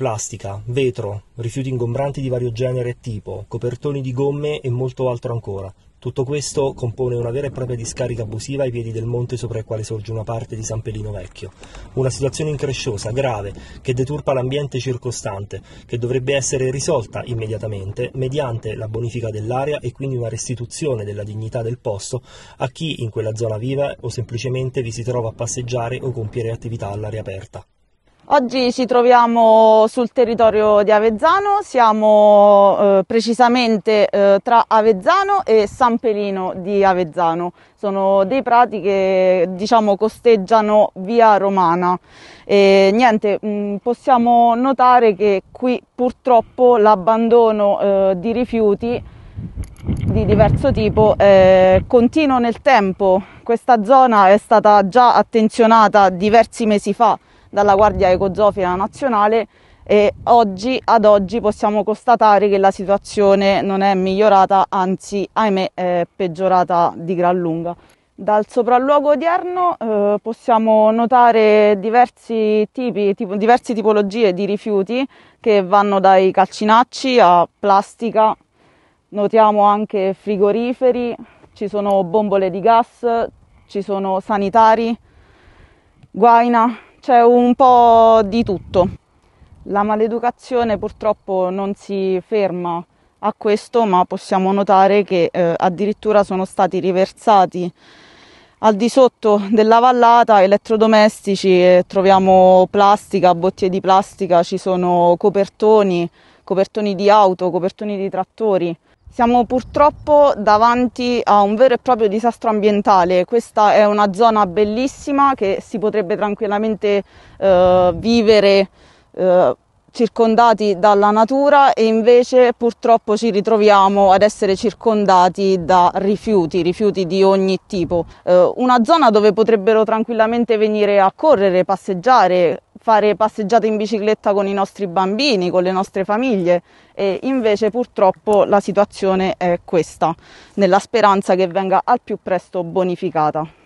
plastica, vetro, rifiuti ingombranti di vario genere e tipo, copertoni di gomme e molto altro ancora. Tutto questo compone una vera e propria discarica abusiva ai piedi del monte sopra il quale sorge una parte di San Pelino Vecchio. Una situazione incresciosa, grave, che deturpa l'ambiente circostante, che dovrebbe essere risolta immediatamente mediante la bonifica dell'area e quindi una restituzione della dignità del posto a chi in quella zona vive o semplicemente vi si trova a passeggiare o compiere attività all'aria aperta. Oggi ci troviamo sul territorio di Avezzano, siamo eh, precisamente eh, tra Avezzano e San Pelino di Avezzano. Sono dei prati che diciamo costeggiano via Romana e niente, mh, mm, possiamo notare che qui purtroppo l'abbandono eh, di rifiuti di diverso tipo eh, continuo nel tempo. Questa zona è stata già attenzionata diversi mesi fa dalla Guardia Ecozofila Nazionale e oggi, ad oggi possiamo constatare che la situazione non è migliorata, anzi ahimè è peggiorata di gran lunga. Dal sopralluogo odierno eh, possiamo notare diversi tipi, tipo, diverse tipologie di rifiuti che vanno dai calcinacci a plastica, notiamo anche frigoriferi, ci sono bombole di gas, ci sono sanitari, guaina, c'è un po' di tutto. La maleducazione purtroppo non si ferma a questo, ma possiamo notare che eh, addirittura sono stati riversati al di sotto della vallata elettrodomestici, eh, troviamo plastica, bottiglie di plastica, ci sono copertoni, copertoni di auto, copertoni di trattori. Siamo purtroppo davanti a un vero e proprio disastro ambientale. Questa è una zona bellissima che si potrebbe tranquillamente eh, vivere eh, circondati dalla natura e invece purtroppo ci ritroviamo ad essere circondati da rifiuti, rifiuti di ogni tipo. Eh, una zona dove potrebbero tranquillamente venire a correre, passeggiare, fare passeggiate in bicicletta con i nostri bambini, con le nostre famiglie e invece purtroppo la situazione è questa, nella speranza che venga al più presto bonificata.